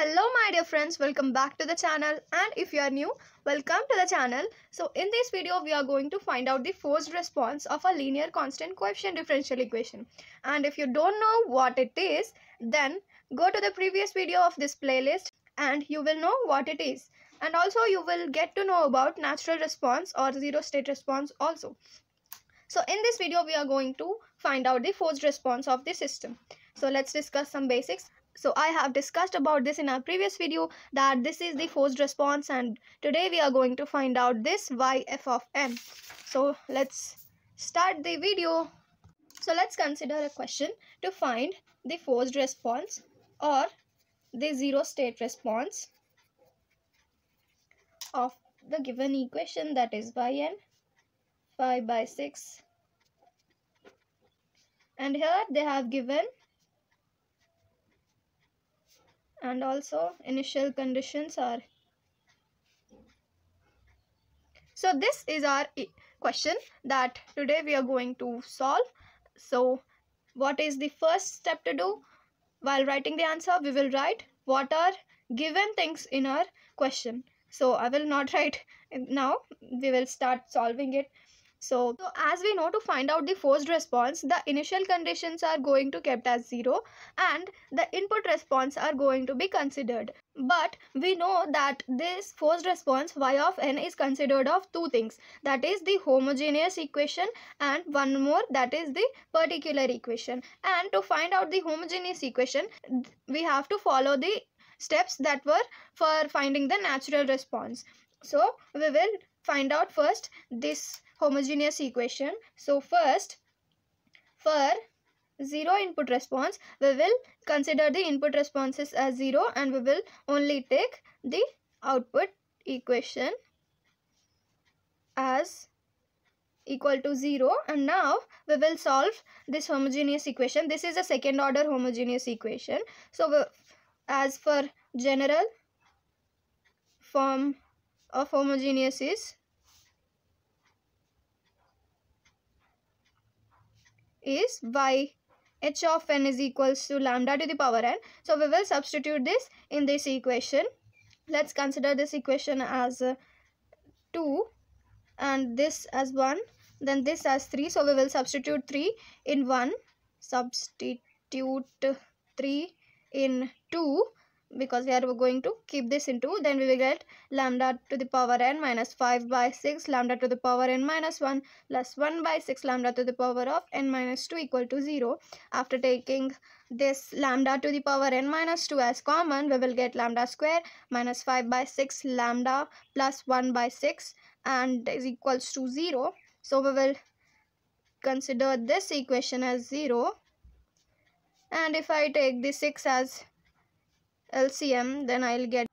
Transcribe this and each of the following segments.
Hello my dear friends, welcome back to the channel and if you are new, welcome to the channel. So in this video we are going to find out the forced response of a linear constant coefficient differential equation. And if you don't know what it is, then go to the previous video of this playlist and you will know what it is. And also you will get to know about natural response or zero state response also. So in this video we are going to find out the forced response of the system. So let's discuss some basics so i have discussed about this in our previous video that this is the forced response and today we are going to find out this y f of n. So let's start the video. So let's consider a question to find the forced response or the zero state response of the given equation that is yn 5 by 6 and here they have given and also initial conditions are. So this is our question that today we are going to solve. So what is the first step to do? While writing the answer we will write what are given things in our question. So i will not write now. We will start solving it so, so, as we know to find out the forced response, the initial conditions are going to kept as 0 and the input response are going to be considered. But we know that this forced response y of n is considered of two things that is the homogeneous equation and one more that is the particular equation. And to find out the homogeneous equation, we have to follow the steps that were for finding the natural response. So, we will find out first this homogeneous equation. So first for zero input response we will consider the input responses as zero and we will only take the output equation as equal to 0 and now we will solve this homogeneous equation. This is a second order homogeneous equation. So as for general form of homogeneous is is y h of n is equals to lambda to the power n. So we will substitute this in this equation. Let's consider this equation as uh, 2 and this as 1 then this as 3 so we will substitute 3 in 1 substitute 3 in 2 because we are going to keep this into then we will get lambda to the power n minus 5 by 6 lambda to the power n minus 1 plus 1 by 6 lambda to the power of n minus 2 equal to 0 after taking this lambda to the power n minus 2 as common we will get lambda square minus 5 by 6 lambda plus 1 by 6 and is equals to 0 so we will consider this equation as 0 and if I take the 6 as LCM then I'll get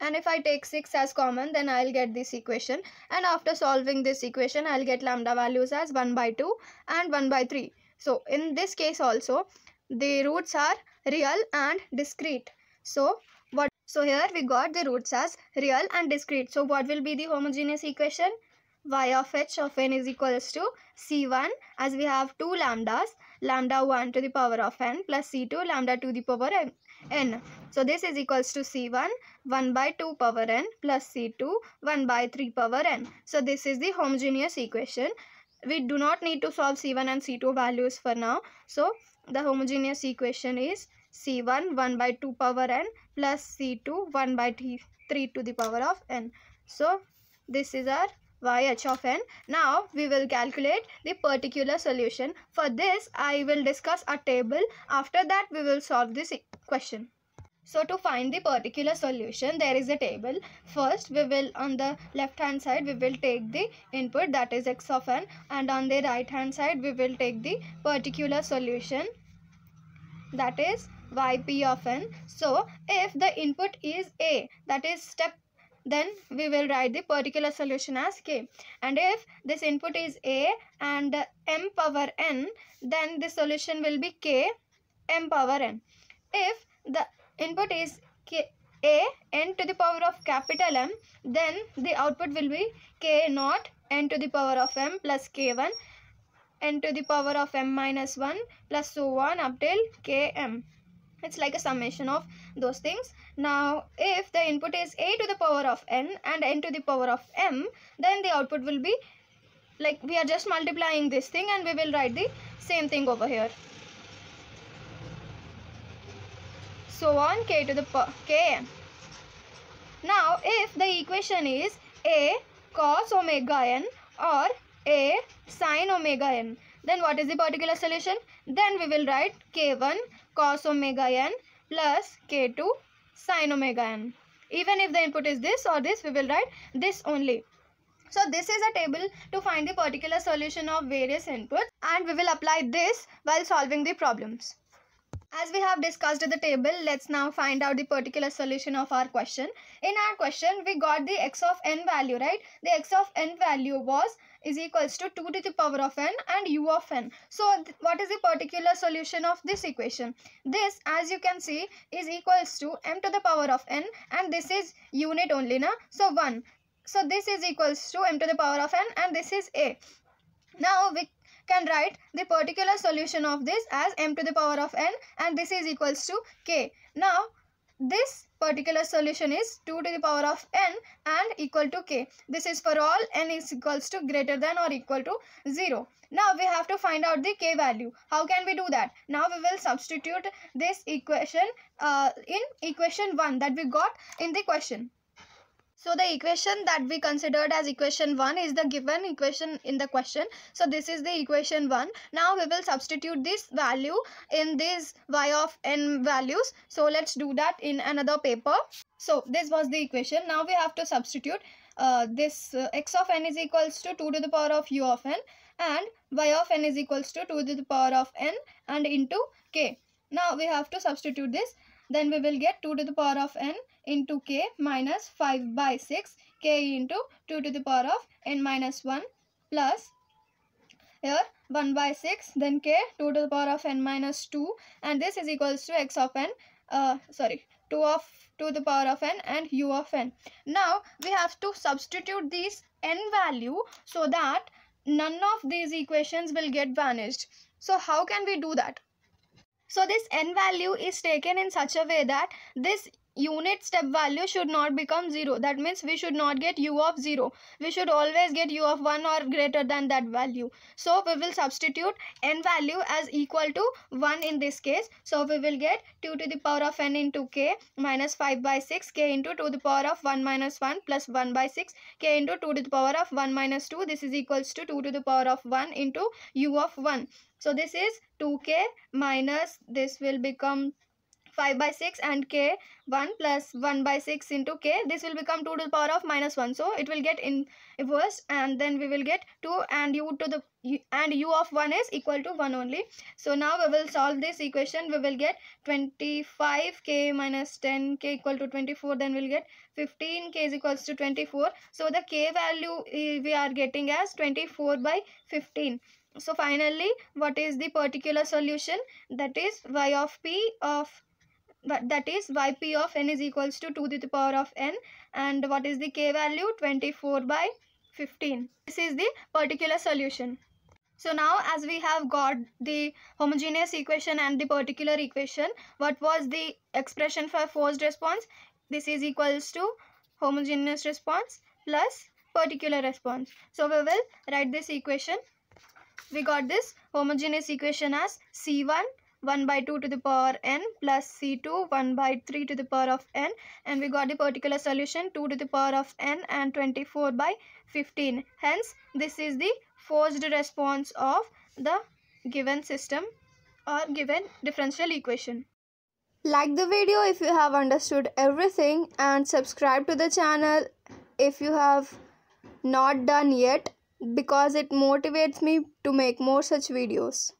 and if I take 6 as common then I'll get this equation and after solving this equation I'll get lambda values as 1 by 2 and 1 by 3. So in this case also the roots are real and discrete. So what so here we got the roots as real and discrete. So what will be the homogeneous equation? y of h of n is equals to c1 as we have two lambdas lambda 1 to the power of n plus c2 lambda to the power n n. So this is equals to C1 1 by 2 power n plus C2 1 by 3 power n. So this is the homogeneous equation. We do not need to solve C1 and C2 values for now. So the homogeneous equation is C1 1 by 2 power n plus C2 1 by 3 to the power of n. So this is our yh of n. Now we will calculate the particular solution. For this I will discuss a table. After that we will solve this question. So to find the particular solution there is a table. First we will on the left hand side we will take the input that is x of n and on the right hand side we will take the particular solution that is yp of n. So if the input is a that is step then we will write the particular solution as k. And if this input is a and m power n then the solution will be k m power n. If the input is k a n to the power of capital M then the output will be k naught n to the power of m plus k1 n to the power of m minus 1 plus so on up till km it's like a summation of those things. Now if the input is a to the power of n and n to the power of m then the output will be like we are just multiplying this thing and we will write the same thing over here. So on k to the power km now if the equation is a cos omega n or a sin omega n then what is the particular solution? Then we will write k1 cos omega n plus k2 sin omega n. Even if the input is this or this, we will write this only. So this is a table to find the particular solution of various inputs and we will apply this while solving the problems. As we have discussed the table, let's now find out the particular solution of our question. In our question, we got the x of n value, right? The x of n value was is equals to 2 to the power of n and u of n. So, what is the particular solution of this equation? This, as you can see, is equals to m to the power of n and this is unit only, na? So, 1. So, this is equals to m to the power of n and this is a. Now, we can write the particular solution of this as m to the power of n and this is equals to k. Now, this particular solution is 2 to the power of n and equal to k. This is for all n is equals to greater than or equal to 0. Now we have to find out the k value. How can we do that? Now we will substitute this equation uh, in equation 1 that we got in the question. So the equation that we considered as equation 1 is the given equation in the question. So this is the equation 1. Now we will substitute this value in this y of n values. So let's do that in another paper. So this was the equation. Now we have to substitute uh, this uh, x of n is equals to 2 to the power of u of n and y of n is equals to 2 to the power of n and into k. Now we have to substitute this then we will get 2 to the power of n into k minus 5 by 6 k into 2 to the power of n minus 1 plus here 1 by 6 then k 2 to the power of n minus 2 and this is equals to x of n uh, sorry 2 of 2 to the power of n and u of n. Now we have to substitute this n value so that none of these equations will get vanished. So how can we do that? So this n value is taken in such a way that this unit step value should not become 0. That means we should not get u of 0. We should always get u of 1 or greater than that value. So we will substitute n value as equal to 1 in this case. So we will get 2 to the power of n into k minus 5 by 6 k into 2 to the power of 1 minus 1 plus 1 by 6 k into 2 to the power of 1 minus 2. This is equals to 2 to the power of 1 into u of 1. So this is 2k minus this will become 5 by 6 and k 1 plus 1 by 6 into k. This will become 2 to the power of minus 1 so it will get in inverse and then we will get 2 and u to the and u of 1 is equal to 1 only. So now we will solve this equation. We will get 25k minus 10k equal to 24 then we'll get 15k is equals to 24 so the k value eh, we are getting as 24 by 15 so finally, what is the particular solution? That is y of p of that is yp of n is equals to 2 to the power of n. And what is the k value? 24 by 15 this is the particular solution. So now as we have got the homogeneous equation and the particular equation what was the expression for forced response? This is equals to homogeneous response plus particular response. So we will write this equation we got this homogeneous equation as C1 1 by 2 to the power n plus C2 1 by 3 to the power of n and we got the particular solution 2 to the power of n and 24 by 15. Hence, this is the forced response of the given system or given differential equation. Like the video if you have understood everything and subscribe to the channel if you have not done yet because it motivates me to make more such videos.